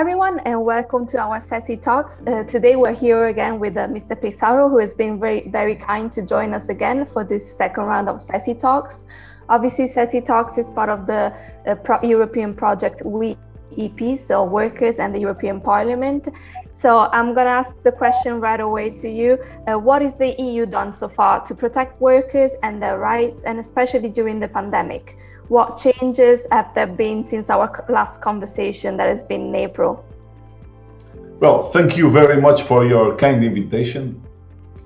everyone, and welcome to our CESI Talks. Uh, today, we're here again with uh, Mr. Pizarro, who has been very, very kind to join us again for this second round of CESI Talks. Obviously, CESI Talks is part of the uh, pro European project We EP, so workers and the European Parliament. So I'm going to ask the question right away to you. Uh, what has the EU done so far to protect workers and their rights, and especially during the pandemic? What changes have there been since our last conversation that has been in April? Well, thank you very much for your kind invitation.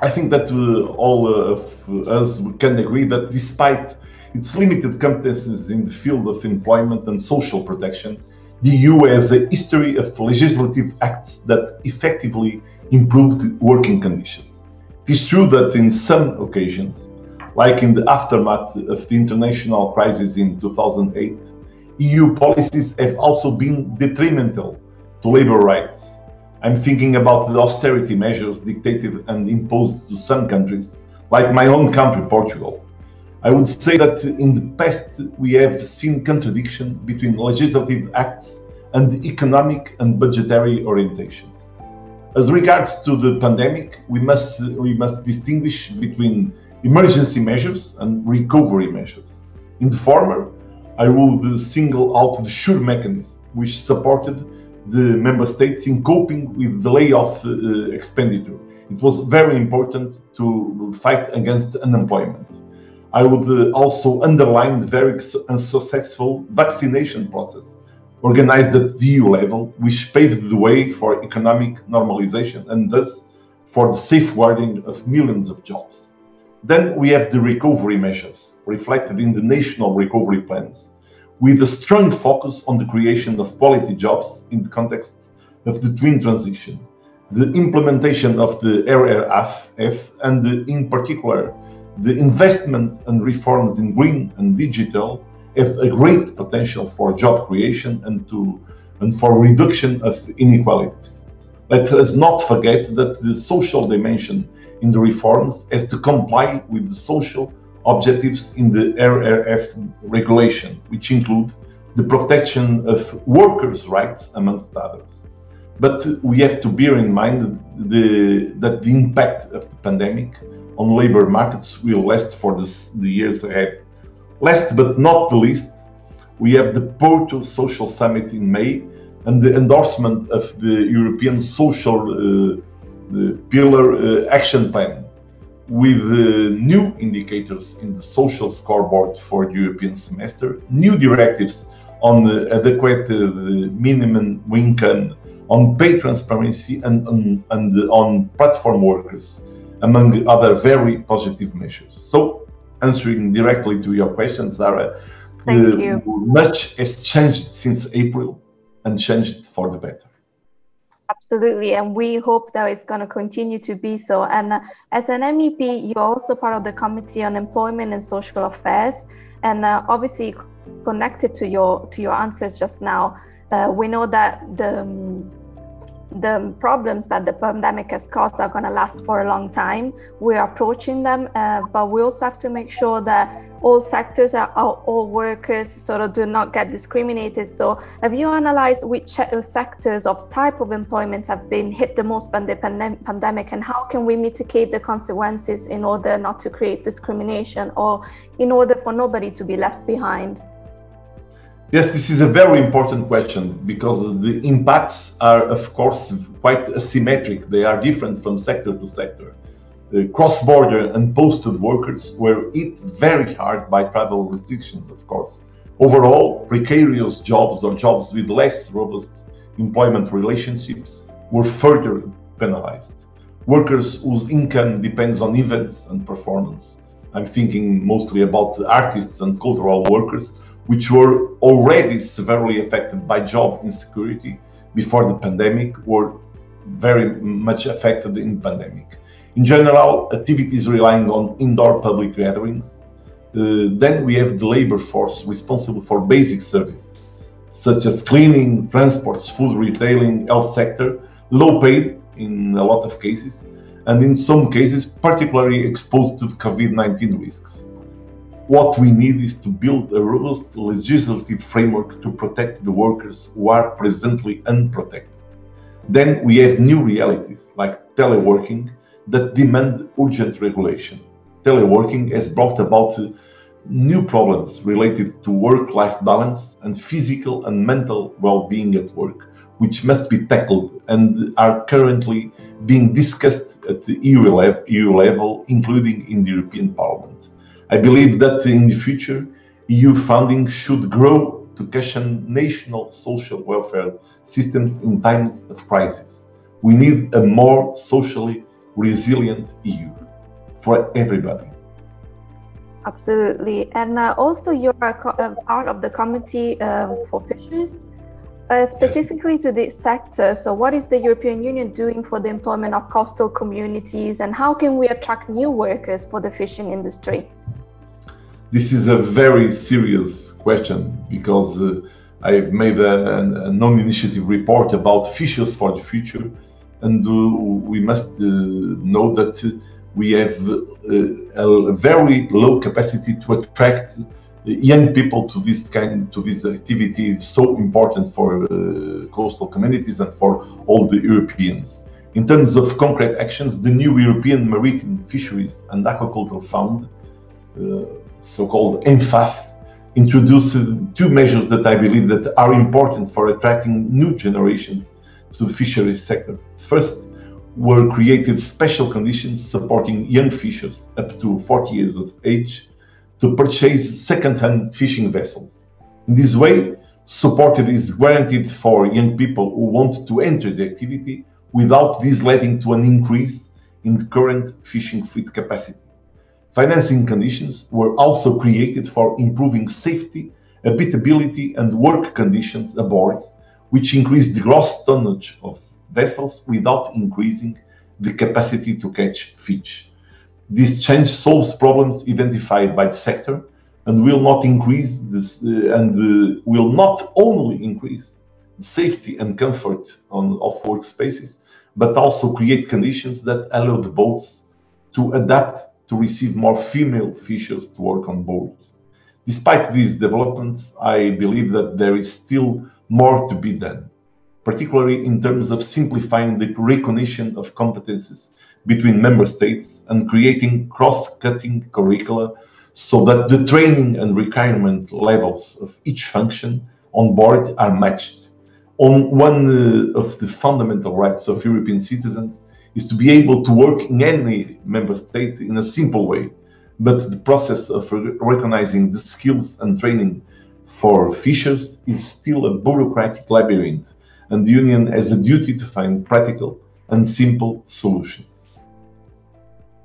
I think that uh, all of us can agree that despite its limited competences in the field of employment and social protection, the EU has a history of legislative acts that effectively improved working conditions. It is true that in some occasions, like in the aftermath of the international crisis in 2008, EU policies have also been detrimental to labor rights. I'm thinking about the austerity measures dictated and imposed to some countries, like my own country, Portugal. I would say that in the past we have seen contradiction between legislative acts and economic and budgetary orientations. As regards to the pandemic, we must we must distinguish between emergency measures and recovery measures. In the former, I would single out the SURE mechanism, which supported the member states in coping with the layoff uh, expenditure. It was very important to fight against unemployment. I would uh, also underline the very unsuccessful vaccination process organized at the EU level, which paved the way for economic normalization and thus for the safeguarding of millions of jobs. Then we have the recovery measures reflected in the national recovery plans, with a strong focus on the creation of quality jobs in the context of the twin transition, the implementation of the RRF, and the, in particular, the investment and reforms in green and digital have a great potential for job creation and to and for reduction of inequalities. Let us not forget that the social dimension in the reforms as to comply with the social objectives in the RRF regulation, which include the protection of workers' rights, amongst others. But we have to bear in mind the, that the impact of the pandemic on labor markets will last for the years ahead. Last but not the least, we have the Porto Social Summit in May and the endorsement of the European Social uh, pillar uh, action plan with uh, new indicators in the social scoreboard for the European semester, new directives on adequate uh, minimum income, on pay transparency, and, and, and on platform workers, among other very positive measures. So, answering directly to your question, Zara, much has changed since April and changed for the better. Absolutely, and we hope that it's going to continue to be so. And uh, as an MEP, you're also part of the Committee on Employment and Social Affairs, and uh, obviously connected to your to your answers just now. Uh, we know that the um, the problems that the pandemic has caused are going to last for a long time. We're approaching them, uh, but we also have to make sure that all sectors are all workers sort of do not get discriminated. So, have you analyzed which sectors of type of employment have been hit the most by the pandemic, and how can we mitigate the consequences in order not to create discrimination or in order for nobody to be left behind? Yes, this is a very important question because the impacts are, of course, quite asymmetric. They are different from sector to sector. cross-border and posted workers were hit very hard by travel restrictions, of course. Overall, precarious jobs or jobs with less robust employment relationships were further penalized. Workers whose income depends on events and performance. I'm thinking mostly about artists and cultural workers which were already severely affected by job insecurity before the pandemic, were very much affected in the pandemic. In general, activities relying on indoor public gatherings. Uh, then we have the labor force responsible for basic services, such as cleaning, transports, food retailing, health sector, low paid in a lot of cases, and in some cases particularly exposed to the COVID 19 risks. What we need is to build a robust legislative framework to protect the workers who are presently unprotected. Then we have new realities like teleworking that demand urgent regulation. Teleworking has brought about new problems related to work life balance and physical and mental well being at work, which must be tackled and are currently being discussed at the EU level, EU level, including in the European Parliament. I believe that in the future, EU funding should grow to cushion national social welfare systems in times of crisis. We need a more socially resilient EU for everybody. Absolutely. And uh, also, you're a uh, part of the committee uh, for fisheries, uh, specifically to this sector. So, what is the European Union doing for the employment of coastal communities, and how can we attract new workers for the fishing industry? This is a very serious question because uh, I've made a, a non initiative report about fishers for the future, and uh, we must know that we have uh, a very low capacity to attract young people to this kind to this activity so important for uh, coastal communities and for all the Europeans. In terms of concrete actions, the new European Maritime Fisheries and Aquaculture Fund, uh, so-called EMFAF, introduced two measures that I believe that are important for attracting new generations to the fisheries sector. First, were created special conditions supporting young fishers up to 40 years of age to purchase second-hand fishing vessels. In this way, support is guaranteed for young people who want to enter the activity without this leading to an increase in the current fishing fleet capacity. Financing conditions were also created for improving safety, habitability, and work conditions aboard, which increased the gross tonnage of vessels without increasing the capacity to catch fish. This change solves problems identified by the sector and will not increase this, uh, and uh, will not only increase the safety and comfort on, of workspaces, but also create conditions that allow the boats to adapt to receive more female fishers to work on boats. Despite these developments, I believe that there is still more to be done particularly in terms of simplifying the recognition of competences between member states and creating cross-cutting curricula so that the training and requirement levels of each function on board are matched. On one uh, of the fundamental rights of European citizens is to be able to work in any member state in a simple way, but the process of recognizing the skills and training for fishers is still a bureaucratic labyrinth and the Union has a duty to find practical and simple solutions.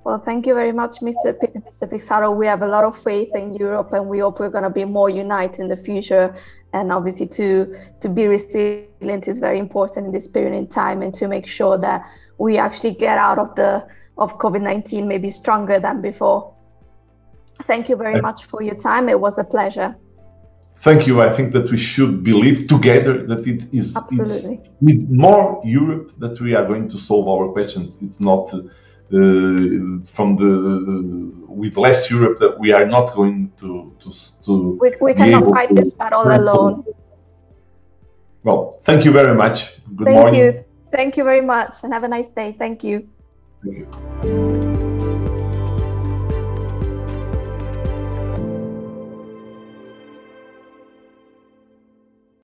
Well, thank you very much, Mr. P Mr. Pizarro. We have a lot of faith in Europe, and we hope we're going to be more united in the future. And obviously, to to be resilient is very important in this period in time, and to make sure that we actually get out of the of COVID-19 maybe stronger than before. Thank you very much for your time. It was a pleasure thank you. I think that we should believe together that it is Absolutely. with more Europe that we are going to solve our questions. It's not uh, from the with less Europe that we are not going to to. to we, we cannot fight this battle alone. Well, thank you very much. Good thank morning. Thank you. Thank you very much, and have a nice day. Thank you. Thank you.